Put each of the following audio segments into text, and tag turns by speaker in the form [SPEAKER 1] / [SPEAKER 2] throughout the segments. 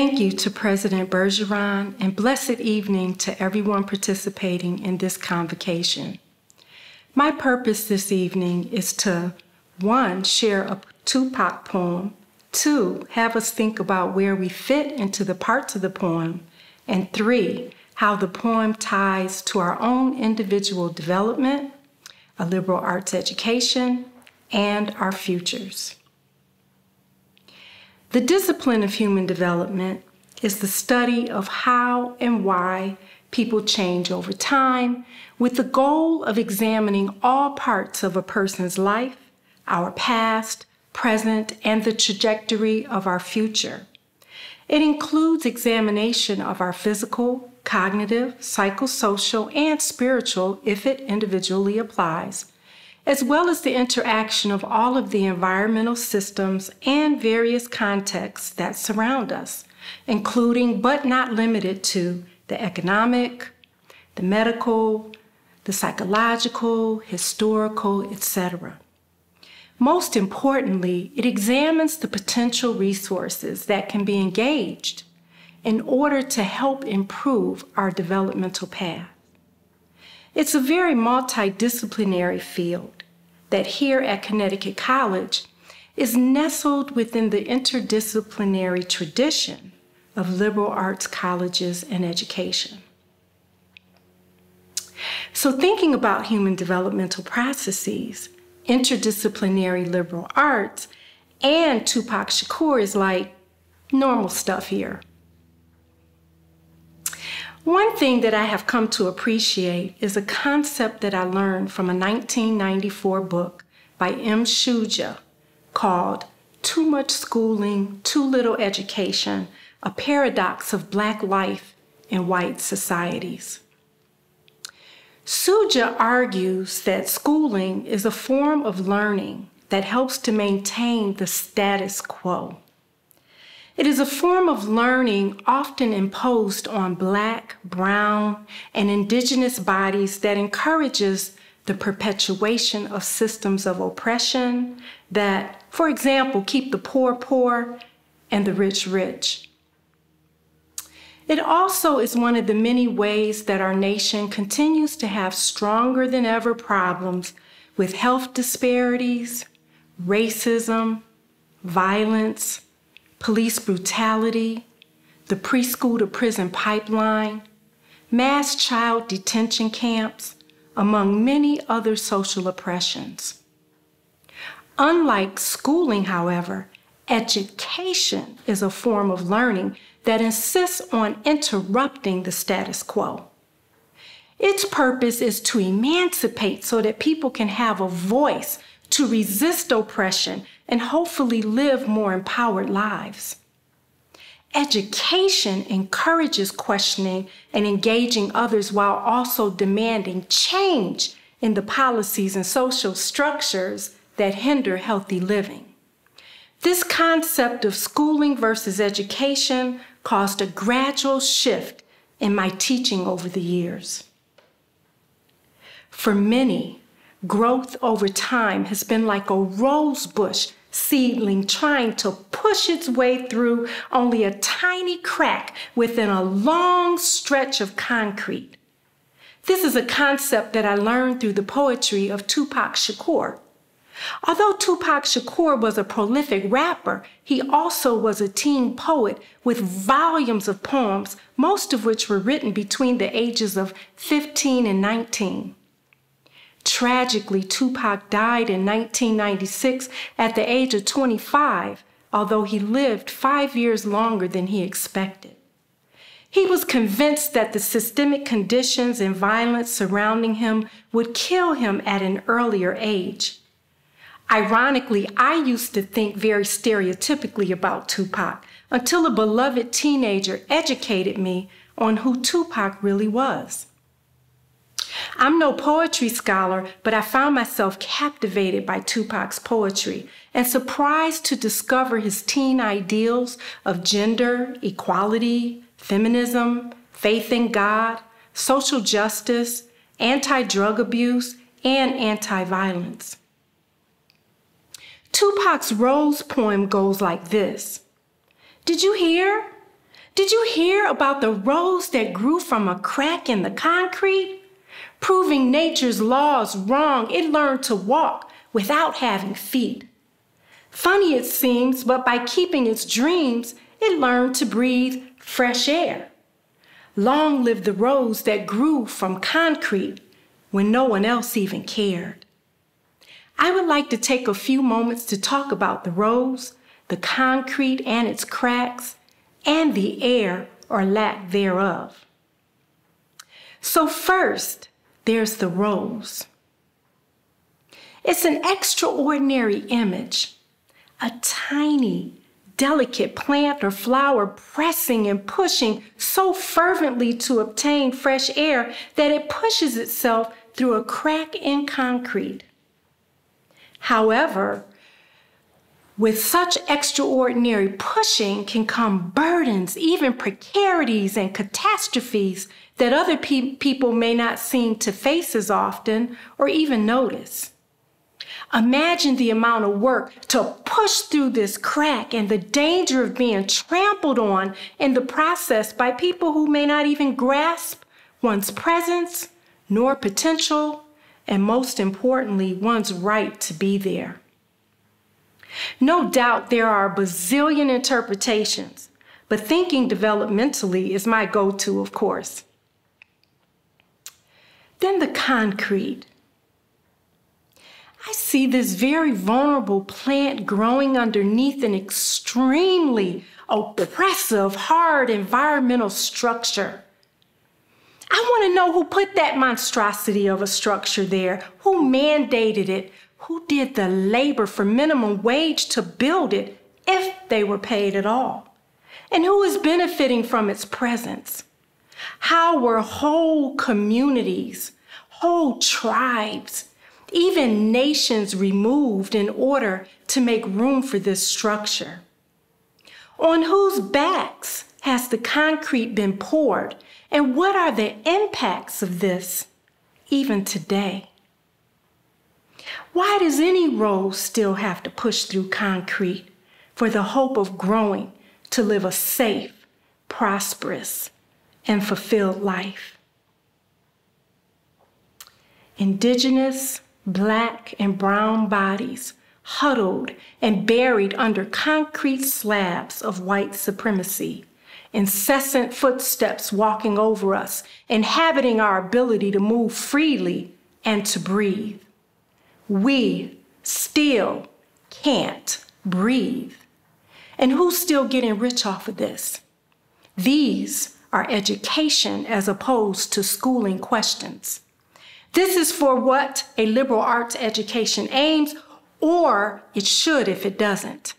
[SPEAKER 1] Thank you to President Bergeron and blessed evening to everyone participating in this convocation. My purpose this evening is to one, share a Tupac poem, two, have us think about where we fit into the parts of the poem, and three, how the poem ties to our own individual development, a liberal arts education, and our futures. The discipline of human development is the study of how and why people change over time with the goal of examining all parts of a person's life, our past, present, and the trajectory of our future. It includes examination of our physical, cognitive, psychosocial, and spiritual, if it individually applies, as well as the interaction of all of the environmental systems and various contexts that surround us, including but not limited to the economic, the medical, the psychological, historical, etc. Most importantly, it examines the potential resources that can be engaged in order to help improve our developmental path. It's a very multidisciplinary field that here at Connecticut College is nestled within the interdisciplinary tradition of liberal arts colleges and education. So, thinking about human developmental processes, interdisciplinary liberal arts, and Tupac Shakur is like normal stuff here. One thing that I have come to appreciate is a concept that I learned from a 1994 book by M. Shujaa called Too Much Schooling, Too Little Education A Paradox of Black Life in White Societies. Shujaa argues that schooling is a form of learning that helps to maintain the status quo. It is a form of learning often imposed on Black, Brown, and Indigenous bodies that encourages the perpetuation of systems of oppression that, for example, keep the poor poor and the rich rich. It also is one of the many ways that our nation continues to have stronger than ever problems with health disparities, racism, violence, police brutality, the preschool to prison pipeline, mass child detention camps, among many other social oppressions. Unlike schooling, however, education is a form of learning that insists on interrupting the status quo. Its purpose is to emancipate so that people can have a voice to resist oppression and hopefully live more empowered lives. Education encourages questioning and engaging others while also demanding change in the policies and social structures that hinder healthy living. This concept of schooling versus education caused a gradual shift in my teaching over the years. For many, growth over time has been like a rose bush seedling trying to push its way through only a tiny crack within a long stretch of concrete. This is a concept that I learned through the poetry of Tupac Shakur. Although Tupac Shakur was a prolific rapper, he also was a teen poet with volumes of poems, most of which were written between the ages of 15 and 19. Tragically, Tupac died in 1996 at the age of 25, although he lived five years longer than he expected. He was convinced that the systemic conditions and violence surrounding him would kill him at an earlier age. Ironically, I used to think very stereotypically about Tupac until a beloved teenager educated me on who Tupac really was. I'm no poetry scholar, but I found myself captivated by Tupac's poetry and surprised to discover his teen ideals of gender, equality, feminism, faith in God, social justice, anti drug abuse, and anti violence. Tupac's Rose poem goes like this Did you hear? Did you hear about the rose that grew from a crack in the concrete? Proving nature's laws wrong, it learned to walk without having feet. Funny it seems, but by keeping its dreams, it learned to breathe fresh air. Long live the rose that grew from concrete when no one else even cared. I would like to take a few moments to talk about the rose, the concrete and its cracks, and the air or lack thereof. So, first, there's the rose. It's an extraordinary image, a tiny, delicate plant or flower pressing and pushing so fervently to obtain fresh air that it pushes itself through a crack in concrete. However, with such extraordinary pushing can come burdens, even precarities and catastrophes that other pe- people may not seem to face as often or even notice. Imagine the amount of work to push through this crack and the danger of being trampled on in the process by people who may not even grasp one's presence nor potential, and most importantly, one's right to be there. No doubt there are a bazillion interpretations, but thinking developmentally is my go to, of course. Then the concrete. I see this very vulnerable plant growing underneath an extremely oppressive, hard environmental structure. I want to know who put that monstrosity of a structure there, who mandated it, who did the labor for minimum wage to build it if they were paid at all? And who is benefiting from its presence? How were whole communities, whole tribes, even nations removed in order to make room for this structure? On whose backs has the concrete been poured? And what are the impacts of this even today? Why does any rose still have to push through concrete for the hope of growing to live a safe, prosperous, and fulfilled life? Indigenous, black, and brown bodies huddled and buried under concrete slabs of white supremacy, incessant footsteps walking over us, inhabiting our ability to move freely and to breathe we still can't breathe. And who's still getting rich off of this? These are education as opposed to schooling questions. This is for what a liberal arts education aims, or it should if it doesn't.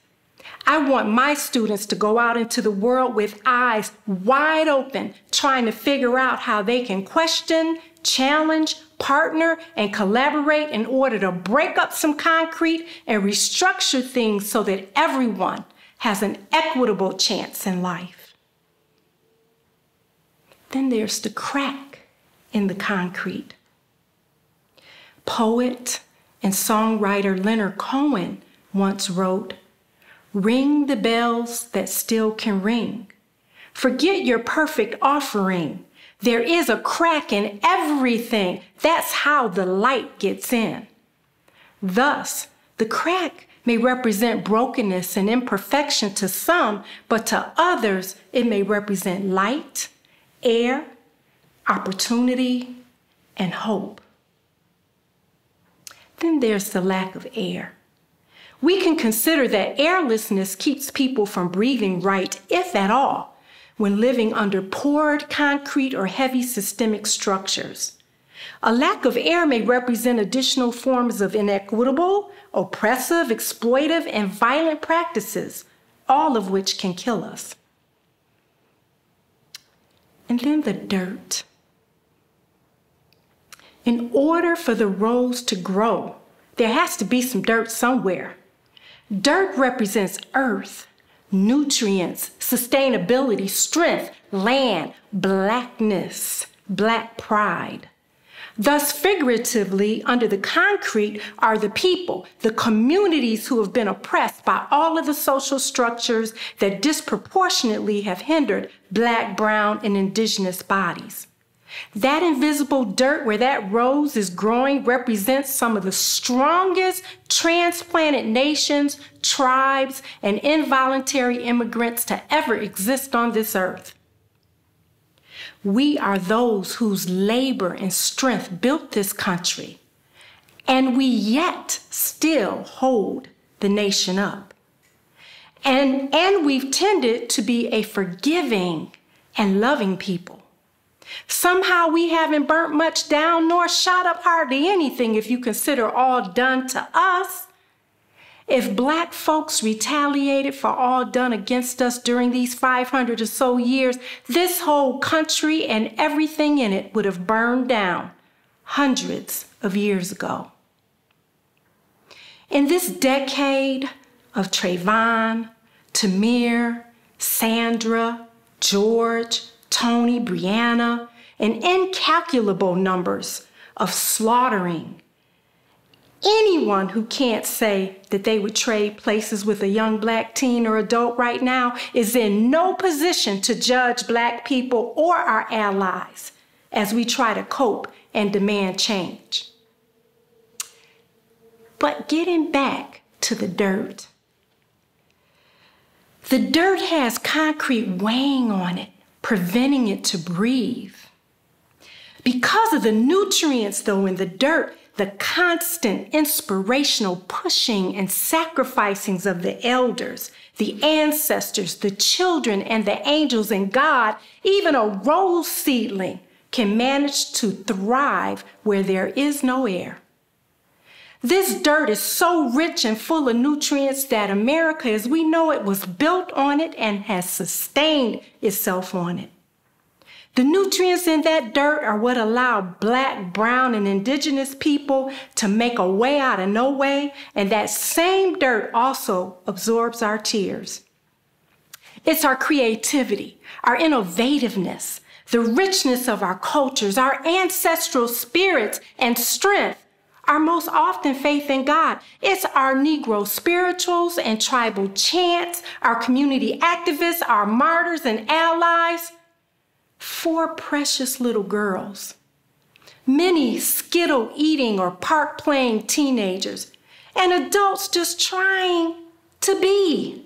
[SPEAKER 1] I want my students to go out into the world with eyes wide open, trying to figure out how they can question, challenge, partner, and collaborate in order to break up some concrete and restructure things so that everyone has an equitable chance in life. Then there's the crack in the concrete. Poet and songwriter Leonard Cohen once wrote, Ring the bells that still can ring. Forget your perfect offering there is a crack in everything. That's how the light gets in. Thus, the crack may represent brokenness and imperfection to some, but to others, it may represent light, air, opportunity, and hope. Then there's the lack of air. We can consider that airlessness keeps people from breathing right, if at all when living under poured concrete or heavy systemic structures. A lack of air may represent additional forms of inequitable, oppressive, exploitive, and violent practices, all of which can kill us. And then the dirt. In order for the rose to grow, there has to be some dirt somewhere. Dirt represents earth, nutrients, sustainability, strength, land, blackness, black pride. Thus, figuratively, under the concrete are the people, the communities who have been oppressed by all of the social structures that disproportionately have hindered Black, Brown, and Indigenous bodies. That invisible dirt where that rose is growing represents some of the strongest transplanted nations, tribes, and involuntary immigrants to ever exist on this earth. We are those whose labor and strength built this country, and we yet still hold the nation up. And, and we've tended to be a forgiving and loving people. Somehow we haven't burnt much down nor shot up hardly anything if you consider all done to us. If black folks retaliated for all done against us during these 500 or so years, this whole country and everything in it would have burned down hundreds of years ago. In this decade of Trayvon, Tamir, Sandra, George, Tony, Breonna, and incalculable numbers of slaughtering, Anyone who can't say that they would trade places with a young black teen or adult right now is in no position to judge black people or our allies as we try to cope and demand change. But getting back to the dirt, the dirt has concrete weighing on it, preventing it to breathe. Because of the nutrients, though, in the dirt, the constant inspirational pushing and sacrificings of the elders, the ancestors, the children, and the angels and God, even a rose seedling can manage to thrive where there is no air. This dirt is so rich and full of nutrients that America, as we know it, was built on it and has sustained itself on it. The nutrients in that dirt are what allow black, brown, and indigenous people to make a way out of no way, and that same dirt also absorbs our tears. It's our creativity, our innovativeness, the richness of our cultures, our ancestral spirits and strength, our most often faith in God. It's our Negro spirituals and tribal chants, our community activists, our martyrs and allies four precious little girls, many skittle eating or park playing teenagers, and adults just trying to be.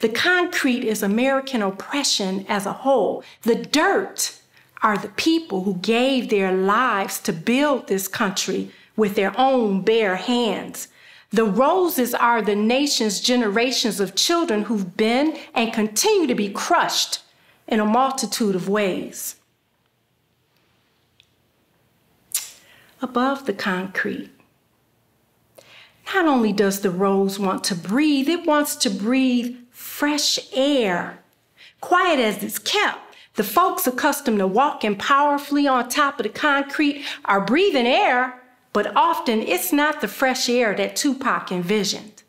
[SPEAKER 1] The concrete is American oppression as a whole. The dirt are the people who gave their lives to build this country with their own bare hands. The roses are the nation's generations of children who've been and continue to be crushed in a multitude of ways. Above the concrete, not only does the rose want to breathe, it wants to breathe fresh air. Quiet as it's kept, the folks accustomed to walking powerfully on top of the concrete are breathing air, but often it's not the fresh air that Tupac envisioned.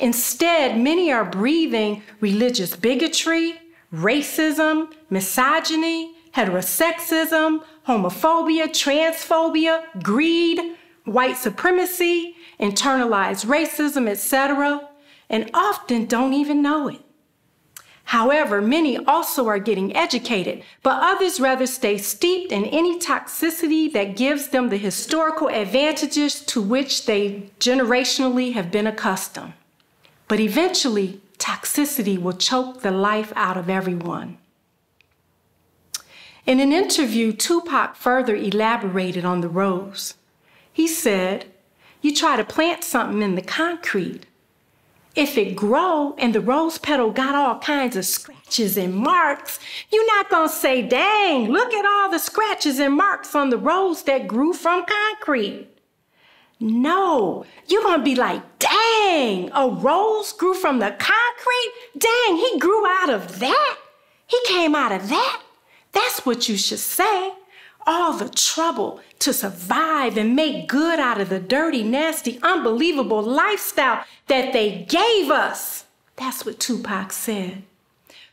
[SPEAKER 1] Instead, many are breathing religious bigotry, racism, misogyny, heterosexism, homophobia, transphobia, greed, white supremacy, internalized racism, etc., and often don't even know it. However, many also are getting educated, but others rather stay steeped in any toxicity that gives them the historical advantages to which they generationally have been accustomed. But eventually, toxicity will choke the life out of everyone. In an interview, Tupac further elaborated on the rose. He said, You try to plant something in the concrete. If it grow and the rose petal got all kinds of scratches and marks, you're not gonna say, dang, look at all the scratches and marks on the rose that grew from concrete. No, you're to be like, dang, a rose grew from the concrete? Dang, he grew out of that? He came out of that? That's what you should say. All the trouble to survive and make good out of the dirty, nasty, unbelievable lifestyle that they gave us. That's what Tupac said.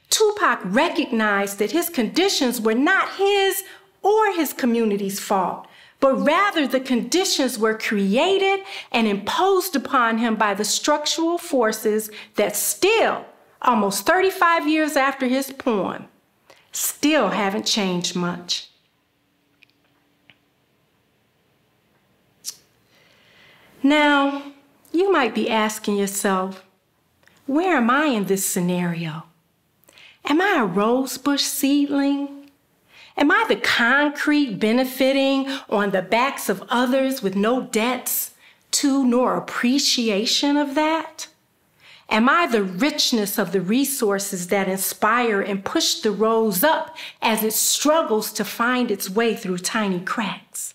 [SPEAKER 1] Tupac recognized that his conditions were not his or his community's fault but rather the conditions were created and imposed upon him by the structural forces that still, almost 35 years after his poem, still haven't changed much. Now, you might be asking yourself, where am I in this scenario? Am I a rosebush seedling? Am I the concrete benefiting on the backs of others with no debts to nor appreciation of that? Am I the richness of the resources that inspire and push the rose up as it struggles to find its way through tiny cracks?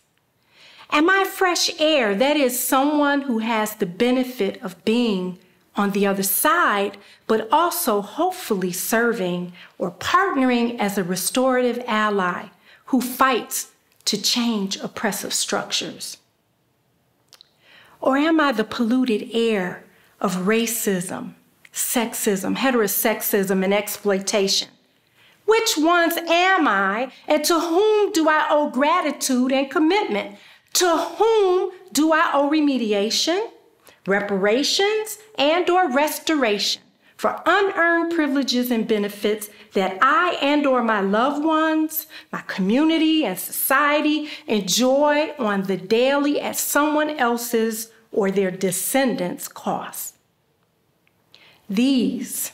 [SPEAKER 1] Am I fresh air? That is someone who has the benefit of being on the other side, but also hopefully serving or partnering as a restorative ally who fights to change oppressive structures? Or am I the polluted air of racism, sexism, heterosexism, and exploitation? Which ones am I, and to whom do I owe gratitude and commitment? To whom do I owe remediation, reparations, and or restoration for unearned privileges and benefits that I and or my loved ones, my community and society enjoy on the daily at someone else's or their descendants' cost? These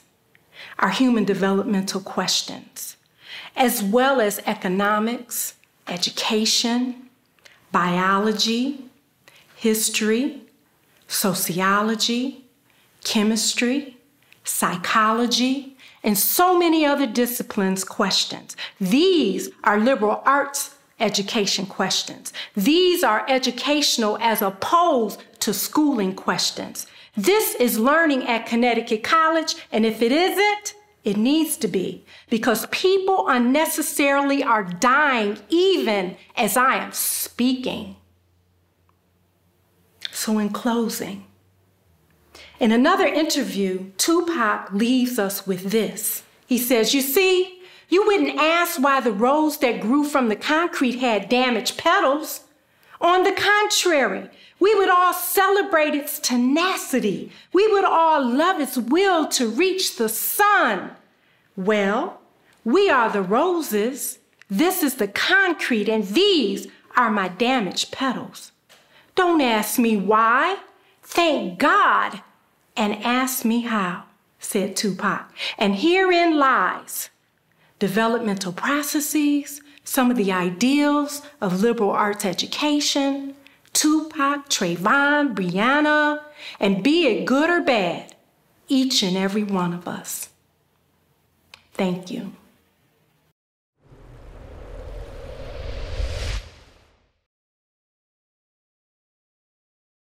[SPEAKER 1] are human developmental questions, as well as economics, education, biology, history, sociology, chemistry, psychology, and so many other disciplines questions. These are liberal arts education questions. These are educational as opposed to schooling questions. This is learning at Connecticut College, and if it isn't, it needs to be because people unnecessarily are dying even as I am speaking. So, in closing, in another interview, Tupac leaves us with this. He says, You see, you wouldn't ask why the rose that grew from the concrete had damaged petals. On the contrary, we would all celebrate its tenacity. We would all love its will to reach the sun. Well, we are the roses. This is the concrete, and these are my damaged petals. Don't ask me why. Thank God and ask me how, said Tupac. And herein lies developmental processes, some of the ideals of liberal arts education, Tupac, Trayvon, Breonna, and be it good or bad, each and every one of us. Thank you.